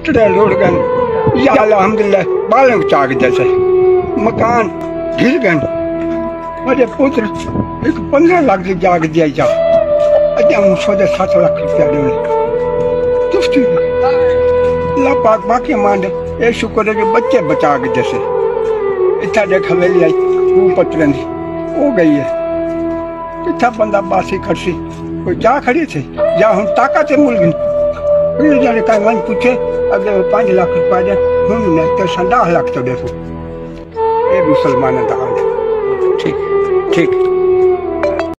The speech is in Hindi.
टुटड़े रुड़ गए या अलहमदिल्ला बालों चाक जैसे। मकान गिर गए। मेरे पुत्र, एक पंद्रह लाख की जाग दिया जा। अजा हूँ सोचे सात लाख रुपया ला पाक बाकी मान ये शुक्र है कि बच्चे बचा के जैसे। इतना देख हवेली आई वो पत्र हो। गई है। कितना बंदा बासी खड़सी कोई जा खड़ी थे? जा हम ताकत से मुल गई फिर जाने का मन पूछे अगर पाँच लाख रुपया दे हम ने तो संडाह लाख तो देखो ये मुसलमान दाल ठीक ठीक